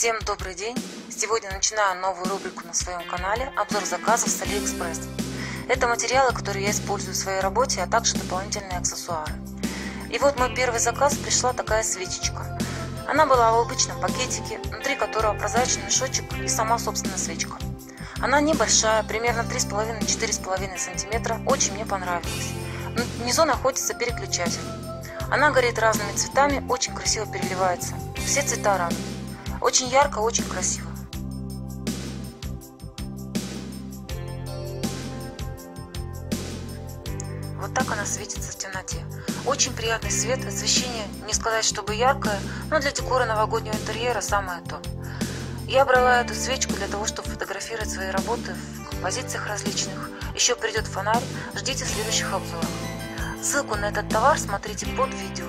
Всем добрый день! Сегодня начинаю новую рубрику на своем канале «Обзор заказов с AliExpress». Это материалы, которые я использую в своей работе, а также дополнительные аксессуары. И вот мой первый заказ пришла такая свечечка. Она была в обычном пакетике, внутри которого прозрачный мешочек и сама собственная свечка. Она небольшая, примерно 3,5-4,5 см, очень мне понравилась. Внизу находится переключатель. Она горит разными цветами, очень красиво переливается. Все цвета радуют. Очень ярко, очень красиво. Вот так она светится в темноте. Очень приятный свет, освещение, не сказать, чтобы яркое, но для декора новогоднего интерьера самое то. Я брала эту свечку для того, чтобы фотографировать свои работы в композициях различных. Еще придет фонарь, ждите следующих обзоров. Ссылку на этот товар смотрите под видео.